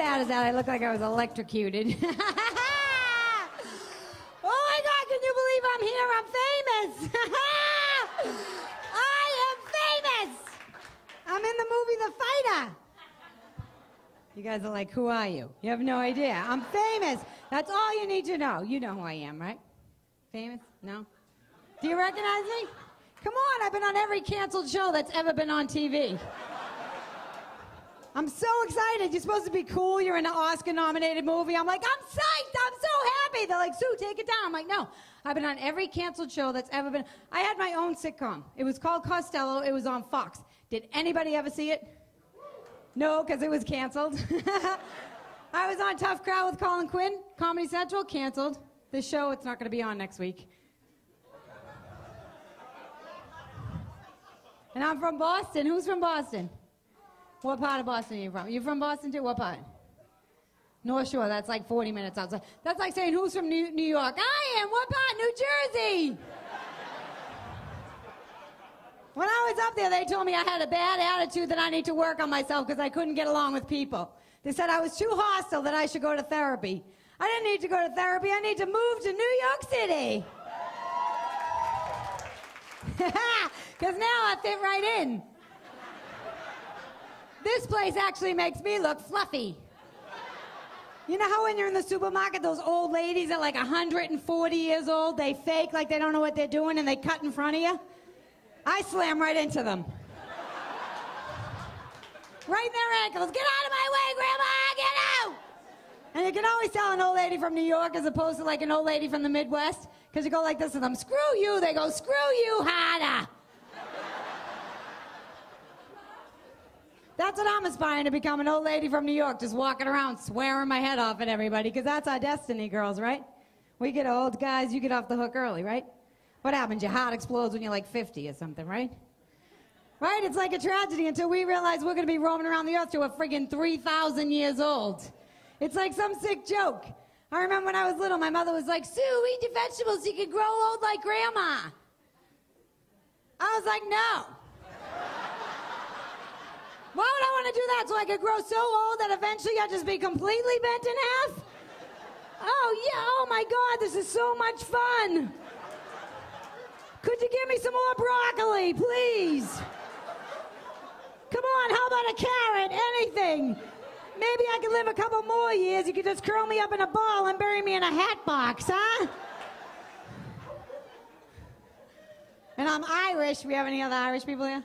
sad is that? I look like I was electrocuted. oh my God, can you believe I'm here? I'm famous. I am famous. I'm in the Fighter. You guys are like, who are you? You have no idea. I'm famous. That's all you need to know. You know who I am, right? Famous? No? Do you recognize me? Come on, I've been on every canceled show that's ever been on TV. I'm so excited. You're supposed to be cool. You're in an Oscar nominated movie. I'm like, I'm psyched. I'm so happy. They're like, Sue, take it down. I'm like, no. I've been on every canceled show that's ever been. I had my own sitcom. It was called Costello. It was on Fox. Did anybody ever see it? No, because it was canceled. I was on Tough Crowd with Colin Quinn, Comedy Central, canceled. This show, it's not going to be on next week. And I'm from Boston. Who's from Boston? What part of Boston are you from? You from Boston too? What part? North Shore. That's like 40 minutes outside. That's like saying who's from New, New York? I am. What part? New Jersey. When I was up there, they told me I had a bad attitude that I need to work on myself because I couldn't get along with people. They said I was too hostile that I should go to therapy. I didn't need to go to therapy. I need to move to New York City. Because now I fit right in. This place actually makes me look fluffy. You know how when you're in the supermarket, those old ladies are like 140 years old, they fake like they don't know what they're doing and they cut in front of you? I slam right into them. Right in their ankles. Get out of my way, Grandma! Get out! And you can always tell an old lady from New York as opposed to like an old lady from the Midwest, because you go like this to them screw you. They go, screw you harder. That's what I'm aspiring to become an old lady from New York, just walking around swearing my head off at everybody, because that's our destiny, girls, right? We get old, guys, you get off the hook early, right? What happens? Your heart explodes when you're like 50 or something, right? Right? It's like a tragedy until we realize we're going to be roaming around the earth till we're friggin' 3,000 years old. It's like some sick joke. I remember when I was little, my mother was like, Sue, eat your vegetables so you can grow old like grandma. I was like, no. Why would I want to do that? So I could grow so old that eventually I'd just be completely bent in half? Oh, yeah. Oh, my God. This is so much fun. Could you give me some more broccoli, please? Come on. How about a carrot? Anything. Maybe I could live a couple more years. You could just curl me up in a ball and bury me in a hat box, huh? And I'm Irish. We have any other Irish people here?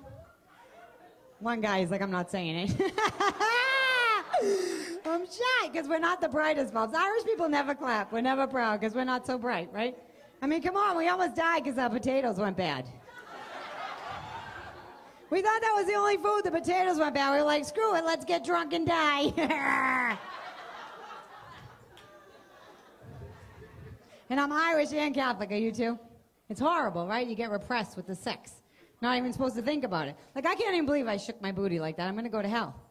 One guy is like, I'm not saying it. I'm shy because we're not the brightest bulbs. Irish people never clap. We're never proud because we're not so bright, right? I mean, come on, we almost died because our potatoes went bad. We thought that was the only food. The potatoes went bad. We were like, screw it, let's get drunk and die. and I'm Irish and Catholic. Are you too? It's horrible, right? You get repressed with the sex. Not even supposed to think about it. Like, I can't even believe I shook my booty like that. I'm going to go to hell.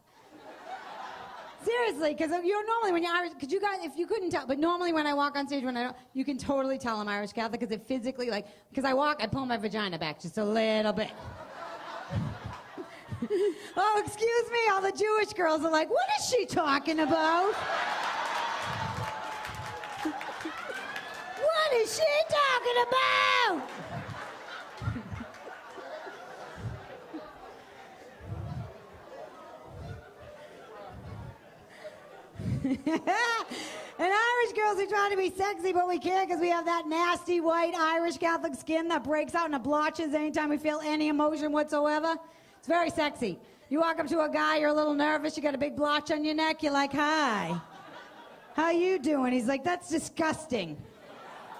Seriously, because you're normally when you're Irish, because you guys, if you couldn't tell, but normally when I walk on stage, when I don't, you can totally tell I'm Irish Catholic because it physically, like, because I walk, I pull my vagina back just a little bit. oh, excuse me, all the Jewish girls are like, what is she talking about? what is she talking about? and Irish girls are trying to be sexy, but we can't because we have that nasty white Irish Catholic skin that breaks out into blotches anytime we feel any emotion whatsoever. It's very sexy. You walk up to a guy, you're a little nervous, you got a big blotch on your neck, you're like, hi. How you doing? He's like, that's disgusting.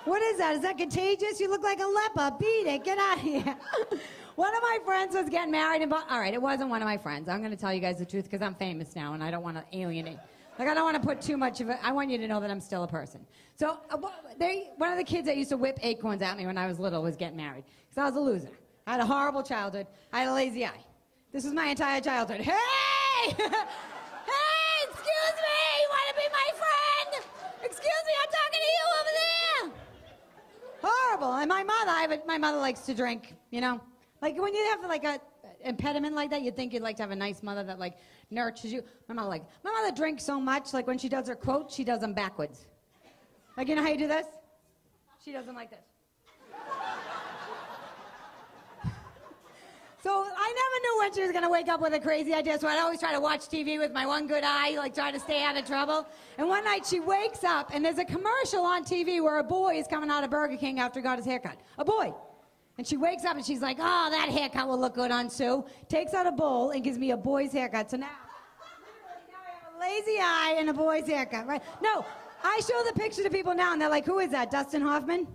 What is that? Is that contagious? You look like a leper. Beat it. Get out of here. one of my friends was getting married in Bo- All right, it wasn't one of my friends. I'm going to tell you guys the truth because I'm famous now and I don't want to alienate. Like, I don't want to put too much of it. I want you to know that I'm still a person. So, uh, they, one of the kids that used to whip acorns at me when I was little was getting married because I was a loser. I had a horrible childhood. I had a lazy eye. This was my entire childhood. Hey! hey, excuse me! You want to be my friend? Excuse me, I'm talking to you over there. Horrible. And my mother, I have a, my mother likes to drink, you know? Like when you have like a impediment like that, you'd think you'd like to have a nice mother that like nurtures you. My mother like, my mother drinks so much, like when she does her quotes, she does them backwards. Like, you know how you do this? She does them like this. So I never knew when she was to wake up with a crazy idea. So I'd always try to watch TV with my one good eye, like try to stay out of trouble. And one night she wakes up and there's a commercial on TV where a boy is coming out of Burger King after he got his haircut. A boy. And she wakes up and she's like, oh, that haircut will look good on Sue. Takes out a bowl and gives me a boy's haircut. So now, now I have a lazy eye and a boy's haircut, right? No, I show the picture to people now and they're like, who is that, Dustin Hoffman?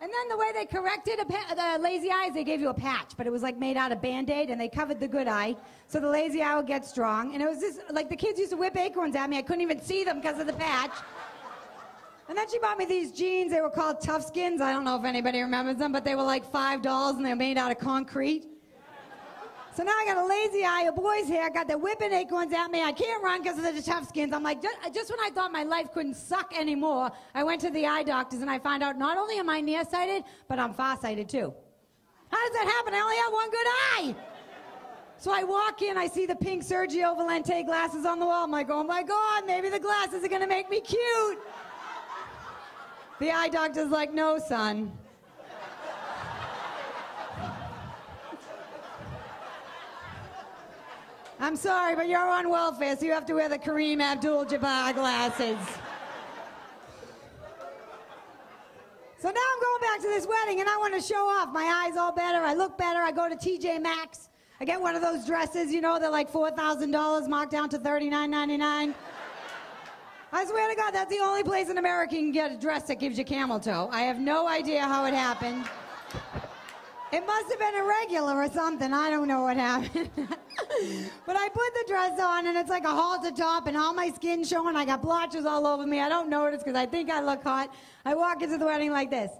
And then the way they corrected the lazy eyes, they gave you a patch, but it was like made out of Band-Aid, and they covered the good eye, so the lazy eye would get strong. And it was just like the kids used to whip acorns at me. I couldn't even see them because of the patch. And then she bought me these jeans. They were called Tough Skins. I don't know if anybody remembers them, but they were like five dollars, and they were made out of concrete. So now I got a lazy eye, a boy's hair, got the whipping acorns at me. I can't run because of the tough skins. I'm like, just, when I thought my life couldn't suck anymore, I went to the eye doctors and I found out not only am I nearsighted, but I'm farsighted too. How does that happen? I only have one good eye. So I walk in, I see the pink Sergio Valente glasses on the wall. I'm like, oh my God, maybe the glasses are gonna make me cute. The eye doctor's like, no, son. I'm sorry, but you're on welfare, so you have to wear the Kareem Abdul-Jabbar glasses. So now I'm going back to this wedding, and I want to show off. My eyes all better. I look better. I go to TJ Maxx. I get one of those dresses, you know, they're like four thousand dollars, marked down to thirty-nine ninety-nine. I swear to God, that's the only place in America you can get a dress that gives you camel toe. I have no idea how it happened. It must have been irregular or something. I don't know what happened. but I put the dress on and it's like a halter top and all my skin showing. I got blotches all over me. I don't notice because I think I look hot. I walk into the wedding like this,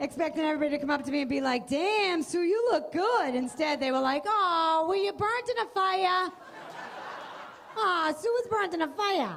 expecting everybody to come up to me and be like, damn, Sue, you look good. Instead, they were like, oh, were you burnt in a fire? Oh, Sue was burnt in a fire.